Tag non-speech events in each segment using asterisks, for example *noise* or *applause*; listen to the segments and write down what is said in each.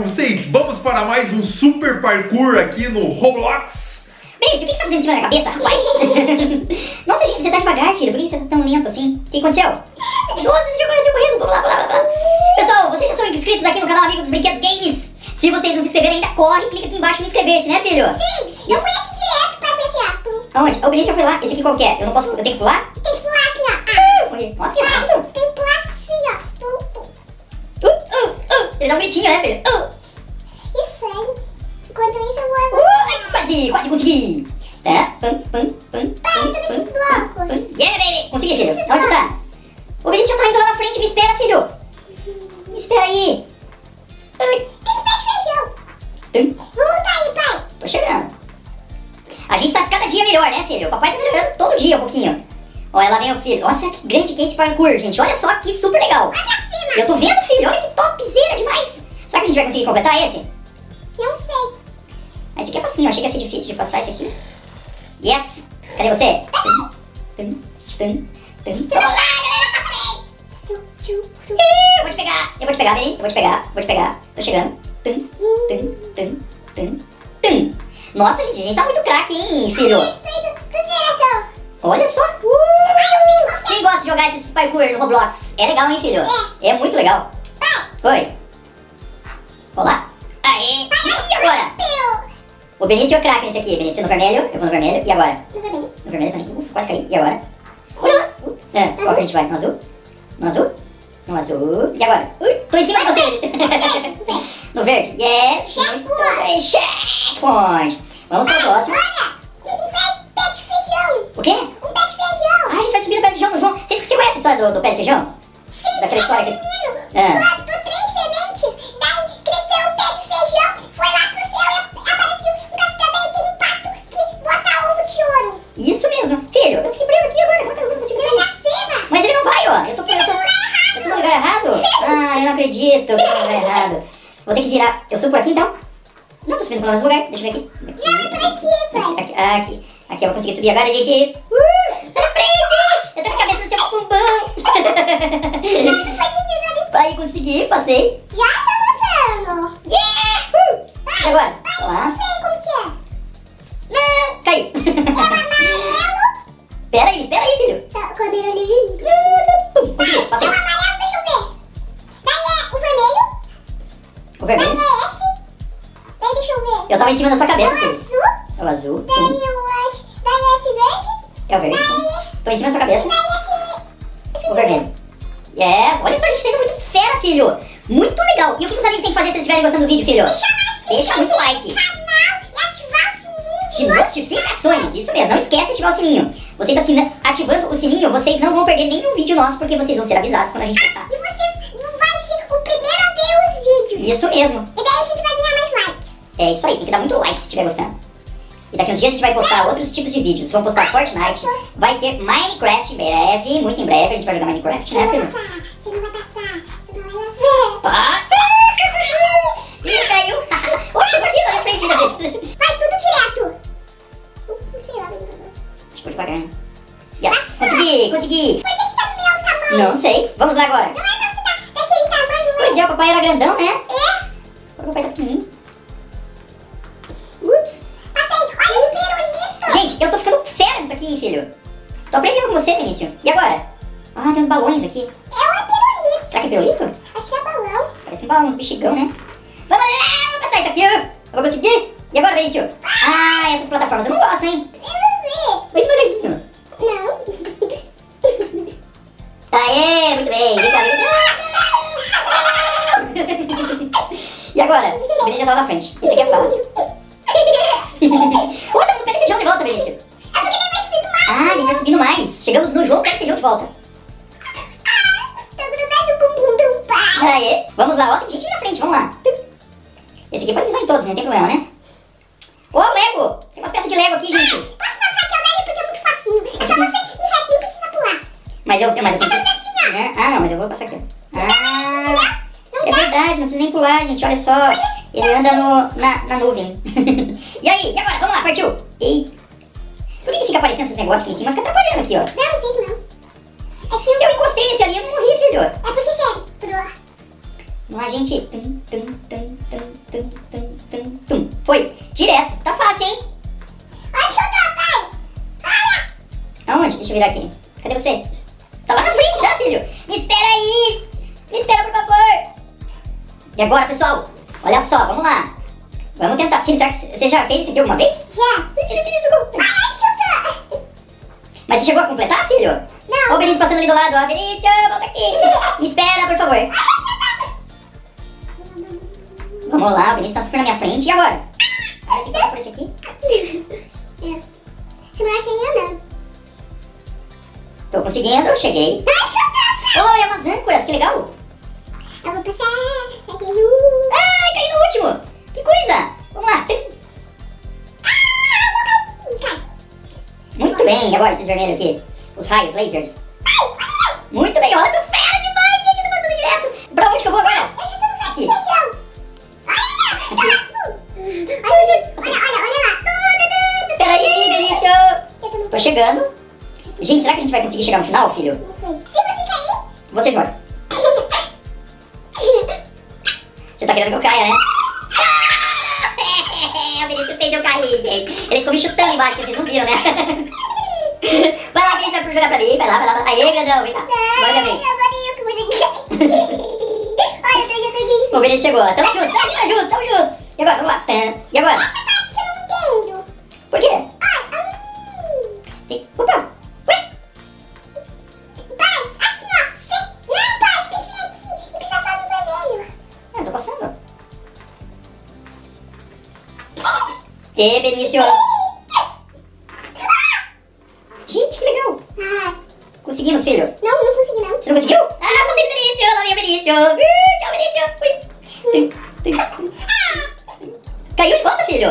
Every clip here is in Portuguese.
com vocês? Vamos para mais um super parkour aqui no Roblox. Benício, o que você tá fazendo em cima da cabeça? *laughs* Nossa, gente, você tá devagar, filho. Por que você tá tão lento assim? O que aconteceu? Nossa, você já começou correndo. Vamos lá, vamos lá, vamos lá. Pessoal, vocês já são inscritos aqui no canal Amigo dos Brinquedos Games? Se vocês não se inscreverem ainda, corre, clica aqui embaixo em inscrever-se, né, filho? Sim, eu fui aqui direto pra PCA. Aonde? O Benício já foi lá. Esse aqui qual que é? Eu não posso... Eu tenho que pular? Tem que pular assim, ó. Uh, morri. Nossa, que Ah, rápido. tem que pular assim, ó. Uh, uh, uh. Ele dá um gritinho, né, filho? Uh. Quase, quase consegui. Tá? Pum, pum, pum, Pai, pum, todos esses pum, blocos. Yeah, baby. Consegui, filho. Onde você tá? O Vinícius tá indo lá na frente. Me espera, filho. Me espera aí. Tem feijão. Tum. Vamos montar aí, pai. Tô chegando. A gente tá cada dia melhor, né, filho? O papai tá melhorando todo dia um pouquinho. Olha lá vem o filho. Nossa, que grande que é esse parkour, gente. Olha só que super legal. Vai pra cima. Eu tô vendo, filho. Olha que topzera demais. Será que a gente vai conseguir completar esse? Esse aqui é facinho. Achei que ia ser difícil de passar esse aqui. Yes. Cadê você? Eu vou te pegar. Eu vou te pegar, Vini. Eu vou te pegar. Vou te pegar. Tô chegando. Tum, tum, tum, tum, tum. Nossa, gente. A gente tá muito craque, hein, filho? Olha só. Quem gosta de jogar esse parkour no Roblox? É legal, hein, filho? É muito legal. Oi. Olá. Aê. E agora? O Benício é o craque nesse aqui. Benício no vermelho, eu vou no vermelho. E agora? No vermelho. No vermelho também. Uf, quase caí. E agora? Olha lá. Uh, é, qual que a gente vai? No azul? No azul? No azul. E agora? Ui, tô em cima de você, Benício. *laughs* no verde? Yes. Bem. Checkpoint. Vamos pro próximo. Olha. Tem um pé de feijão. O quê? Um pé de feijão. Ah, a gente vai subir no pé de feijão no João. Vocês, você conhece a história do, do pé de feijão? Sim, Daquela história que... menino. É. Plantou três sementes. Isso mesmo. Filho, eu fiquei preso aqui agora. Como é que eu não consigo sair? cima. Mas ele não vai, ó. Eu tô, eu tô, eu tô no lugar errado. Ah, eu não acredito. Eu tô no lugar errado. Vou ter que virar. Eu subo por aqui, então? Não, tô subindo pelo mesmo lugar. Deixa eu ver aqui. Não, é por aqui, pai. Aqui, aqui, aqui. Eu vou conseguir subir agora, gente. Uh, frente. Eu tô com a cabeça no seu bumbum. Não, foi difícil. Aí, consegui. Passei. Já tá lançando. Yeah! Uh. E agora? Pai, lá. não sei como que é. Não, caí. É o. Pera aí, espera aí, filho. Tá, o cabelo ali. Uh, Consegui, É o amarelo, deixa eu ver. Daí é o vermelho. O Daí vermelho. é esse. Daí deixa eu ver. Eu tava em cima da sua É o cabeça, azul. É o azul. Daí Sim. eu acho. Daí é esse verde. É o verde. sim. Tô em cima da sua cabeça. Daí esse. O vermelho. Yes! Olha só, a gente indo muito fera, filho! Muito legal! E o que os amigos têm que fazer se eles estiverem gostando do vídeo, filho? Deixa muito like! Canal e ativar o sininho De notificações! Isso mesmo, não esquece de ativar o sininho. Vocês assinando, ativando o sininho, vocês não vão perder nenhum vídeo nosso, porque vocês vão ser avisados quando a gente postar. E você não vai ser o primeiro a ver os vídeos. Isso mesmo! E daí a gente vai ganhar mais likes. É isso aí, tem que dar muito like se estiver gostando. E daqui uns dias a gente vai postar outros tipos de vídeos. Vamos postar Fortnite, vai ter Minecraft em breve, muito em breve a gente vai jogar Minecraft, né, Você filho? não vai passar. Você não vai passar. Você não vai passar. Ah! *laughs* Ih, caiu! *laughs* Eu aqui na frente, Tipo, devagar. Yes, consegui, consegui! Por que você tá no meu tamanho? Não sei. Vamos lá agora. Não é pra você tá daquele tamanho, Pois é, o papai era grandão, né? É? O papai tá pequenininho. Ups. Passei. Olha os pirulitos. Gente, eu tô ficando fera nisso aqui, hein, filho. Tô aprendendo com você, Vinícius. E agora? Ah, tem uns balões aqui. É um pirulito. Será que é pirulito? Acho que é balão. Parece um balão, uns bexigão, né? Vamos lá, vamos passar isso aqui. Eu vou conseguir. E agora, Vinícius? Ah, essas plataformas eu não gosto, hein? Bem. *laughs* E agora? O Vinícius já tava na frente. Esse aqui é fácil. Ô, tá de feijão de volta, Vinícius. É mais. Ah, gente vai subindo mais. Chegamos no João Pé de Feijão de volta. Tô grudado com o bumbum do pai. Aê, vamos lá, ó, tem gente na frente, vamos lá. Esse aqui pode pisar em todos, não tem problema, né? Ô, Lego! Tem umas peças de Lego aqui, gente. Posso passar aqui meio porque é muito facinho. É só você ir reto, nem precisa pular. Mas eu, mas eu tenho Ó. Né? Ah, não, mas eu vou passar aqui. Ah, é verdade, não precisa nem pular, gente, olha só. Ele anda no, na, na nuvem. *laughs* e aí, e agora? Vamos lá, partiu. Ei. Por que fica aparecendo esses negócios aqui em cima? Fica atrapalhando aqui, ó. Não, fiz não. É que eu... Eu encostei nesse ali, eu não morri, filho. É porque quer. Pro... Vamos lá, gente. Tum, tum, tum, tum, Tum, tum, tum, tum. Foi. Direto. Tá fácil, hein? Onde que eu tô, pai? Olha! Aonde? Deixa eu virar aqui. E agora, pessoal? Olha só, vamos lá. Vamos tentar. Filho, será que você já fez isso aqui alguma vez? Já. Filho, filho, socorro. Ai, eu? Mas você chegou a completar, filho? Não. Ó o Benício passando ali do lado, ó. Benício, volta aqui. *laughs* Me espera, por favor. Vamos lá, o Benício tá super na minha frente. E agora? Ah, eu tenho que por esse aqui. Você não acha ainda não. Tô conseguindo, cheguei. Eu tô, pai? Oh, é umas âncoras, que legal. Eu vou passar Ai, caí no último. Que coisa. Vamos lá. Ah. Cai. Muito bem, agora esses vermelhos aqui? Os raios, lasers. Ai, olha eu. Muito bem, olha, tô fera demais, gente, eu tô passando direto. Pra onde que eu vou agora? Eu Aqui. Olha. Olha, olha, olha, olha, olha lá. Tudo, Espera aí, Benício. tudo. Eu tô chegando. Gente, será que a gente vai conseguir chegar no final, filho? Não sei. Se você cair... Você joga. Você tá querendo que eu caia, né? *laughs* O Benício fez eu cair, gente. Ele ficou me chutando embaixo, que vocês não viram, né? *laughs* Vai lá, quem sabe jogar pra mim? Vai lá, vai lá. vai. Aê, grandão, vem cá. Agora minha vez. *laughs* Olha, eu peguei isso. O Benício chegou. Tamo junto, tamo junto, tamo junto. E agora, vamos lá. E agora? E Benício. Gente, que legal. Ah, Conseguimos, filho. não, não consegui, não. Você não conseguiu? Ah, consegui, Benício. Lá vem o Benício. Uh, tchau, Benício. Fui. Caiu de volta, filho.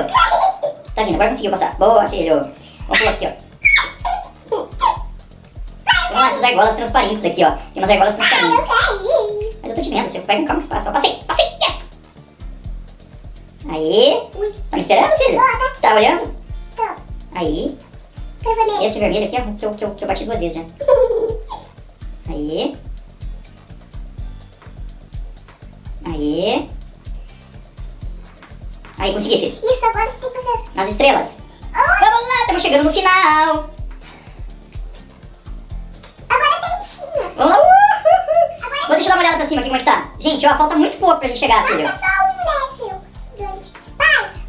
Tá vindo, agora conseguiu passar. Boa, filho. Vamos pular aqui, ó. Tem umas argolas transparentes aqui, ó. Tem umas argolas Ah, eu transparentes. Mas eu tô de medo, você vai com calma que você passa. Passei, passei, yes! Aí. Esperando, filho? tô, tá. Tá olhando? Tô. Aí. Tô vermelho. Esse vermelho aqui, ó, que eu, que eu, que eu bati duas vezes já. *laughs* Aí. Aí. Aí, consegui, filho. Isso, agora você tem que fazer Nas estrelas. Vamos lá, estamos chegando no final. Agora peixinhos. Vamos lá. Uhul. Vou deixa eu dar uma olhada pra cima aqui como é que tá. Gente, ó, falta muito pouco pra gente chegar, filho. Falta só um. Pai,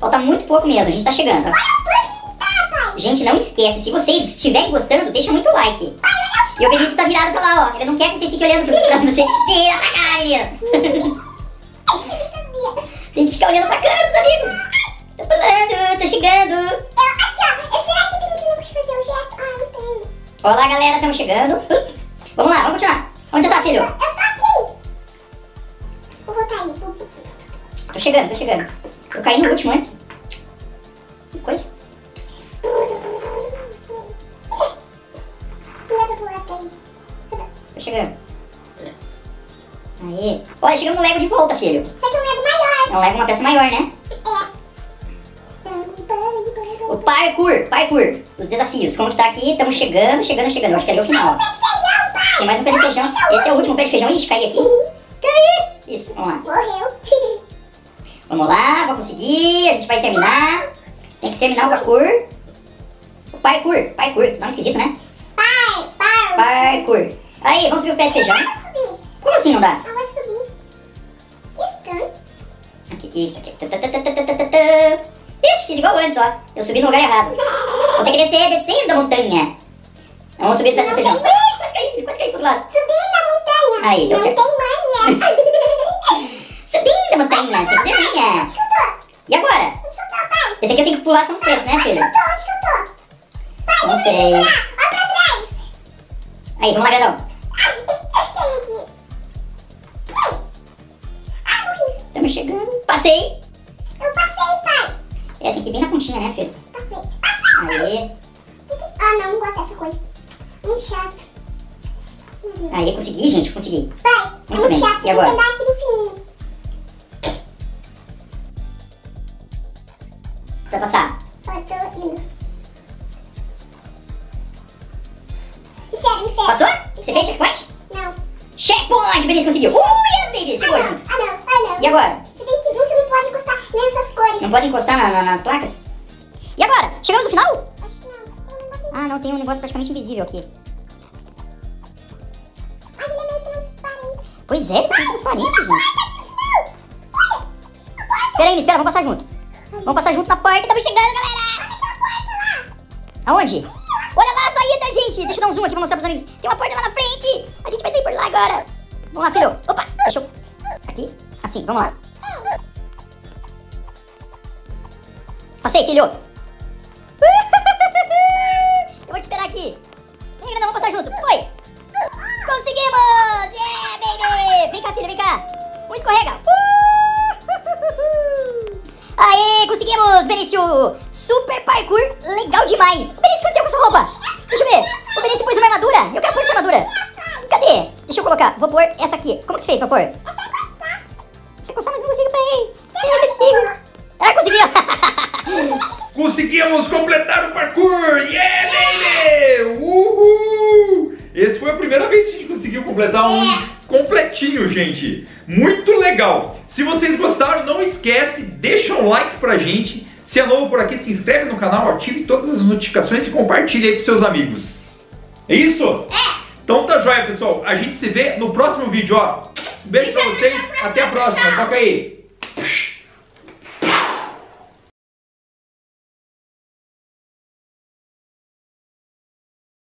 Falta muito pouco mesmo, a gente tá chegando. olha tá, pai. Gente, não esquece, se vocês estiverem gostando, deixa muito like. E o Benício tá virado pra lá, ó. Ele não quer que vocês fiquem olhando pra *laughs* você. Vira pra cá, menino. Tem que ficar olhando pra câmera, meus amigos. Tô pulando, tô chegando. Eu, aqui, ó. Eu, será que tem que fazer o gesto? Ah, não tenho. Olá, galera, estamos chegando. Vamos lá, vamos continuar. Onde você tá, filho? Eu tô aqui. Vou voltar aí. Vou- Tô chegando, tô chegando. Eu caí no último antes. Que coisa. Tô chegando. Aí. Olha, chegamos no Lego de volta, filho. Só que um lego maior. É um Lego uma peça maior, né? É. O parkour, parkour. Os desafios. Como que tá aqui? Estamos chegando, chegando, chegando. Eu acho que ali é o final. ó. Feijão, pai. Tem mais um pé de feijão. Esse é o último pé de feijão. Ixi, caí aqui. Caí. Isso, vamos lá. Morreu. *laughs* Vamos lá, vou conseguir. A gente vai terminar. Tem que terminar o parkour. O parkour, parkour. Nome esquisito, né? Par, par. Parkour. Aí, vamos subir o pé de feijão. Subir. Como assim não dá? Agora subir. Estranho. Aqui, isso aqui. Ixi, fiz igual antes, ó. Eu subi no lugar errado. Vou ter que descer, descendo da montanha. Vamos subir o pé de feijão. Quase caí, quase caí pro lado. Subir na montanha. Aí, deu Não tem *laughs* linha. Onde que eu tô? E agora? Onde que eu tô, pai? Esse aqui eu tenho que pular, são os pretos, né, Onde que filho? eu tô? Onde que eu tô? Pai, Não deixa eu sei. Olha pra trás. Aí, vamos lá, grandão. Estamos chegando. Passei. Eu passei, pai. É, tem que ir bem na pontinha, né, filho? Passei. Passei. Que- Ah, não, não gosto dessa coisa. Muito chato. aí, consegui, gente, consegui. Pai, Muito muito bem. chato. E Tem agora? Pra passar. Ó, tô indo. Sério, sério. Passou? Você fez checkpoint? Não. Checkpoint! Benício conseguiu. Uh, yes, Benício, chegou junto. Ah, não. Ah, não. E agora? Você tem que... Você não pode encostar nessas cores. Não pode encostar na- na- nas placas? E agora? Chegamos no final? Acho que não. Tem um negocinho. Ah, não, tem um negócio praticamente invisível aqui. Mas ele é meio transparente. Pois é, ele é transparente, gente. Porta! Pera aí, me espera, vamos passar junto. Vamos passar junto na porta, estamos chegando, galera! Olha porta lá! Aonde? Olha lá a saída, gente! Deixa eu dar um zoom aqui pra mostrar pros amigos. Tem uma porta lá na frente! A gente vai sair por lá agora. Vamos lá, filho. Opa, deixa eu... Aqui? Assim, vamos lá. Passei, filho. *laughs* Eu vou te esperar aqui. Vem, grandão, vamos passar junto. Foi. Conseguimos! Yeah, baby! Vem cá, filho, vem cá. Um escorrega. Conseguimos, Benício! Super parkour, legal demais! O Benício, o que aconteceu com sua roupa? Deixa eu ver. O Benício pôs uma armadura eu quero pôr essa armadura. Cadê? Deixa eu colocar. Vou pôr essa aqui. Como que você fez pra pôr? É só encostar. Deixa eu encostar, mas não consigo, peraí. Eu não consigo. Ah, consegui! *laughs* Conseguimos completar o parkour! Yeah, baby! Uhul! Esse foi a primeira vez que a gente conseguiu completar um completinho, gente. Muito legal. Se vocês gostaram, não esquece, um like pra gente. Se é novo por aqui, se inscreve no canal, ative todas as notificações e compartilhe aí pros seus amigos. É isso? É. Então tá joia, pessoal. A gente se vê no próximo vídeo, ó. Beijo pra vocês, até a próxima. Toca aí.